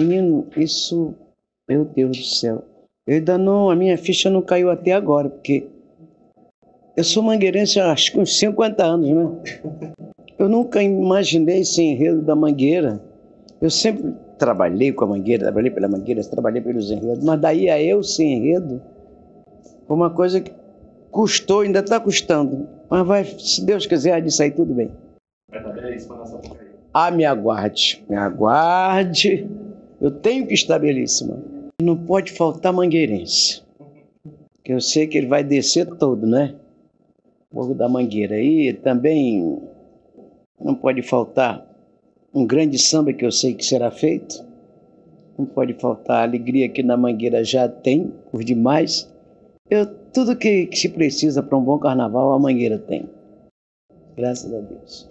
Menino, isso, meu Deus do céu. Eu ainda não, a minha ficha não caiu até agora, porque eu sou mangueirense há acho que uns 50 anos, né? Eu nunca imaginei esse enredo da mangueira. Eu sempre trabalhei com a mangueira, trabalhei pela mangueira, trabalhei pelos enredos, mas daí a eu sem enredo foi uma coisa que custou, ainda está custando. Mas vai, se Deus quiser, há de sair tudo bem. Ah, me aguarde, me aguarde. Eu tenho que estabelecer, mano. Não pode faltar mangueirense. Que eu sei que ele vai descer todo, né? Morro da Mangueira. E também não pode faltar um grande samba que eu sei que será feito. Não pode faltar a alegria que na Mangueira já tem, por demais. Eu, tudo que, que se precisa para um bom carnaval, a Mangueira tem. Graças a Deus.